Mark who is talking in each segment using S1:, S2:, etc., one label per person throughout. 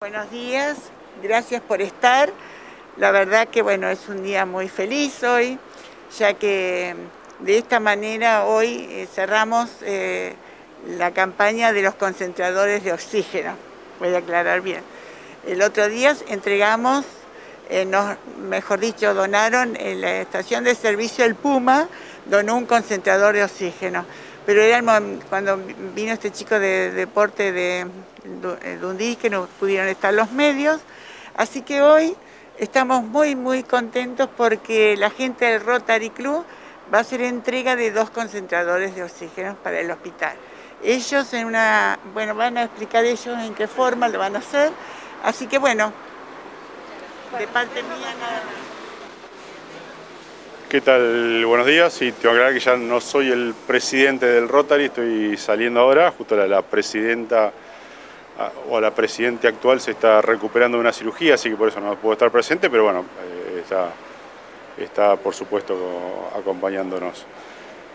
S1: Buenos días, gracias por estar. La verdad que bueno, es un día muy feliz hoy, ya que de esta manera hoy eh, cerramos eh, la campaña de los concentradores de oxígeno. Voy a aclarar bien. El otro día entregamos, eh, mejor dicho, donaron en la estación de servicio El Puma, donó un concentrador de oxígeno. Pero era cuando vino este chico de deporte de Dundee que no pudieron estar los medios. Así que hoy estamos muy, muy contentos porque la gente del Rotary Club va a hacer entrega de dos concentradores de oxígeno para el hospital. Ellos en una, bueno, van a explicar ellos en qué forma lo van a hacer. Así que bueno, de parte mía nada más.
S2: ¿Qué tal? Buenos días. Sí, tengo que aclarar que ya no soy el presidente del Rotary, estoy saliendo ahora, justo la, la presidenta o la presidenta actual se está recuperando de una cirugía, así que por eso no puedo estar presente, pero bueno, eh, está, está por supuesto acompañándonos.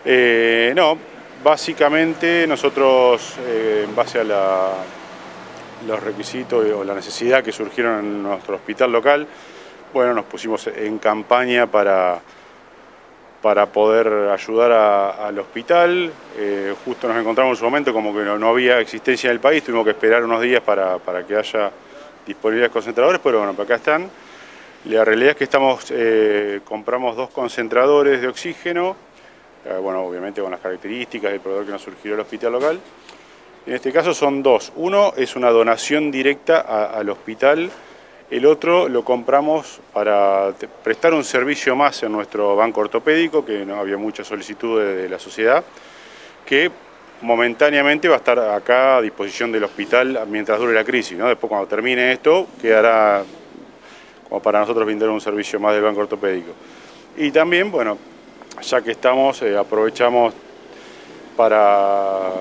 S2: Eh, no, básicamente nosotros, eh, en base a los requisitos o la necesidad que surgieron en nuestro hospital local, bueno, nos pusimos en campaña para para poder ayudar al hospital. Eh, justo nos encontramos en su momento como que no, había existencia en el país, tuvimos que esperar unos días para, que haya disponibilidad de concentradores, pero bueno, acá están. La realidad es que estamos, eh, compramos dos concentradores de oxígeno, eh, bueno, obviamente con las características del proveedor que nos surgió el hospital local. En este caso son dos. Uno es una donación directa al hospital el otro lo compramos para prestar un servicio más en nuestro banco ortopédico, que no había mucha solicitud de, la sociedad, que momentáneamente va a estar acá a disposición del hospital mientras dure la crisis. ¿no? Después cuando termine esto quedará como para nosotros brindar un servicio más del banco ortopédico. Y también, bueno, ya que estamos, eh, aprovechamos para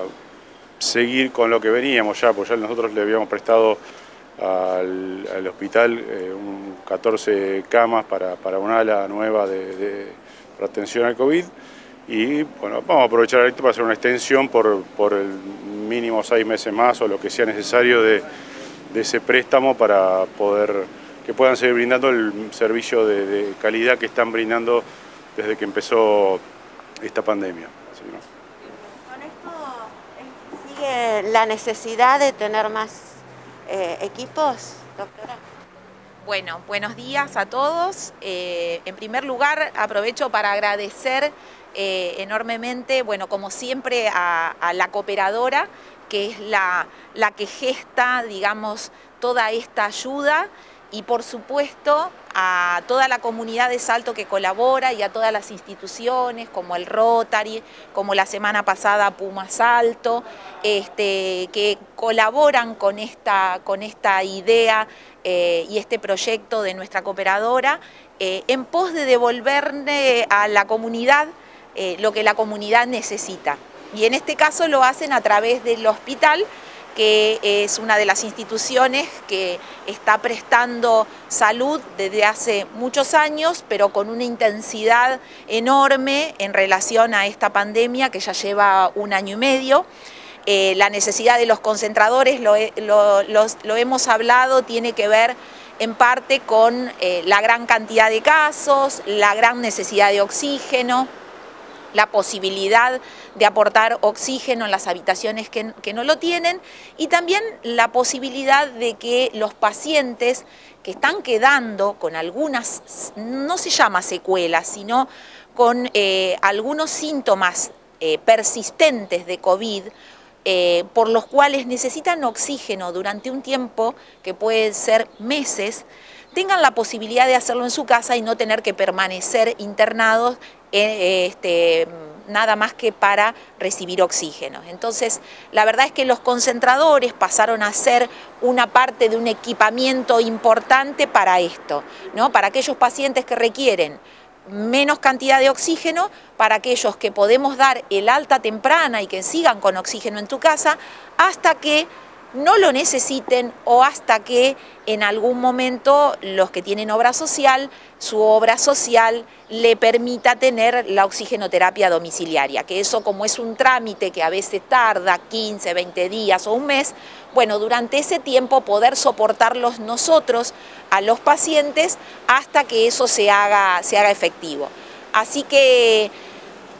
S2: seguir con lo que veníamos ya, pues ya nosotros le habíamos prestado al, hospital eh, un 14 camas para, para una ala nueva de, atención al COVID y bueno, vamos a aprovechar esto para hacer una extensión por, por el mínimo seis meses más o lo que sea necesario de, ese préstamo para poder que puedan seguir brindando el servicio de, calidad que están brindando desde que empezó esta pandemia.
S3: Con esto sigue la necesidad de tener más eh, equipos, doctora?
S4: Bueno, buenos días a todos. Eh, en primer lugar, aprovecho para agradecer eh, enormemente, bueno, como siempre, a, la cooperadora, que es la, la que gesta, digamos, toda esta ayuda y por supuesto a toda la comunidad de Salto que colabora y a todas las instituciones como el Rotary, como la semana pasada Puma Salto, este, que colaboran con esta, con esta idea eh, y este proyecto de nuestra cooperadora eh, en pos de devolverle a la comunidad eh, lo que la comunidad necesita. Y en este caso lo hacen a través del hospital que es una de las instituciones que está prestando salud desde hace muchos años, pero con una intensidad enorme en relación a esta pandemia que ya lleva un año y medio. Eh, la necesidad de los concentradores, lo, hemos hablado, tiene que ver en parte con eh, la gran cantidad de casos, la gran necesidad de oxígeno, la posibilidad de aportar oxígeno en las habitaciones que, no lo tienen y también la posibilidad de que los pacientes que están quedando con algunas, no se llama secuelas, sino con eh, algunos síntomas eh, persistentes de COVID, eh, por los cuales necesitan oxígeno durante un tiempo que puede ser meses, tengan la posibilidad de hacerlo en su casa y no tener que permanecer internados eh, este, nada más que para recibir oxígeno. Entonces, la verdad es que los concentradores pasaron a ser una parte de un equipamiento importante para esto, ¿no? para aquellos pacientes que requieren menos cantidad de oxígeno, para aquellos que podemos dar el alta temprana y que sigan con oxígeno en tu casa, hasta que no lo necesiten o hasta que en algún momento los que tienen obra social, su obra social le permita tener la oxigenoterapia domiciliaria, que eso como es un trámite que a veces tarda 15, 20 días o un mes, bueno, durante ese tiempo poder soportarlos nosotros a los pacientes hasta que eso se haga, se haga efectivo. Así que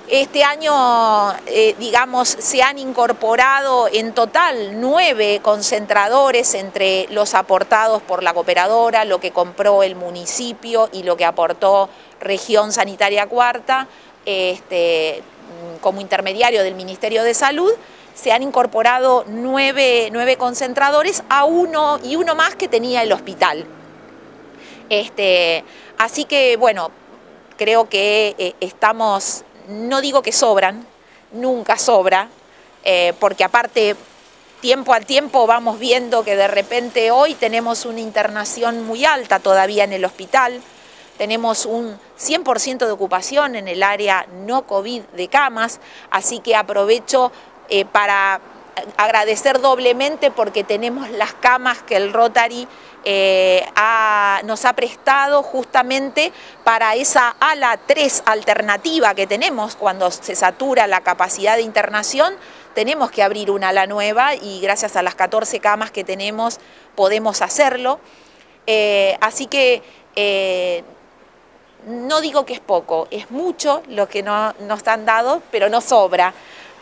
S4: este año, eh, digamos, se han incorporado en total nueve concentradores entre los aportados por la cooperadora, lo que compró el municipio y lo que aportó Región Sanitaria Cuarta, este, como intermediario del Ministerio de Salud, se han incorporado nueve, concentradores a uno y uno más que tenía el hospital. Este, así que, bueno, creo que eh, estamos no digo que sobran, nunca sobra, eh, porque aparte tiempo al tiempo vamos viendo que de repente hoy tenemos una internación muy alta todavía en el hospital, tenemos un 100% de ocupación en el área no COVID de camas, así que aprovecho eh, para agradecer doblemente porque tenemos las camas que el Rotary eh, nos ha prestado justamente para esa ala 3 alternativa que tenemos cuando se satura la capacidad de internación, tenemos que abrir una ala nueva y gracias a las 14 camas que tenemos podemos hacerlo. Eh, así que eh, no digo que es poco, es mucho lo que no, nos han dado, pero no sobra.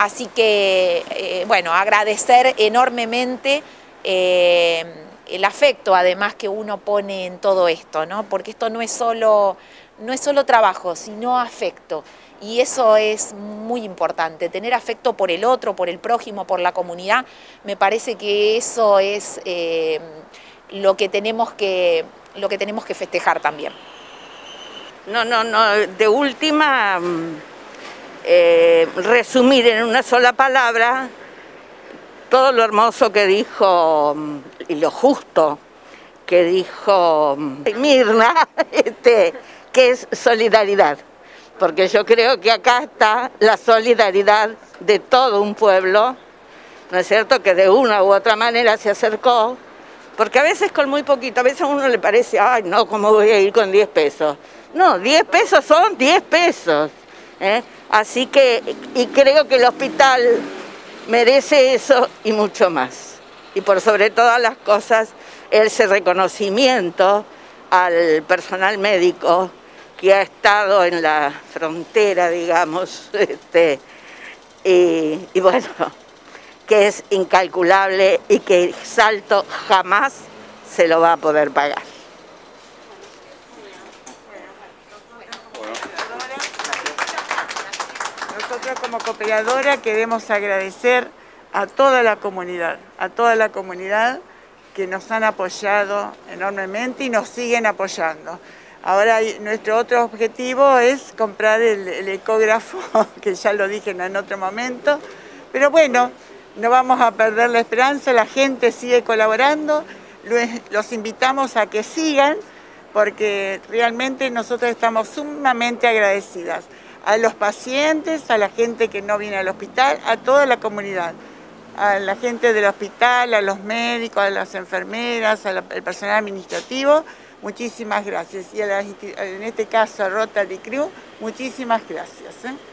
S4: Así que, bueno, agradecer enormemente el afecto además que uno pone en todo esto, ¿no? Porque esto no es solo, no es solo trabajo, sino afecto. Y eso es muy importante, tener afecto por el otro, por el prójimo, por la comunidad. Me parece que eso es eh, lo, que tenemos que, lo que tenemos que festejar también.
S5: No, no, no, de última, eh, resumir en una sola palabra todo lo hermoso que dijo mm, y lo justo que dijo mm, Mirna, este, que es solidaridad, porque yo creo que acá está la solidaridad de todo un pueblo, ¿no es cierto?, que de una u otra manera se acercó, porque a veces con muy poquito, a veces a uno le parece, ay, no, ¿cómo voy a ir con 10 pesos? No, 10 pesos son 10 pesos. ¿Eh? Así que, y creo que el hospital merece eso y mucho más. Y por sobre todas las cosas, ese reconocimiento al personal médico que ha estado en la frontera, digamos, este, y, y bueno, que es incalculable y que Salto jamás se lo va a poder pagar.
S1: Nosotros como cooperadora queremos agradecer a toda la comunidad, a toda la comunidad que nos han apoyado enormemente y nos siguen apoyando. Ahora nuestro otro objetivo es comprar el, ecógrafo, que ya lo dije en otro momento, pero bueno, no vamos a perder la esperanza, la gente sigue colaborando, los invitamos a que sigan, porque realmente nosotros estamos sumamente agradecidas a los pacientes, a la gente que no viene al hospital, a toda la comunidad, a la gente del hospital, a los médicos, a las enfermeras, al personal administrativo, muchísimas gracias. Y en este caso a Rotary Crew, muchísimas gracias. ¿eh?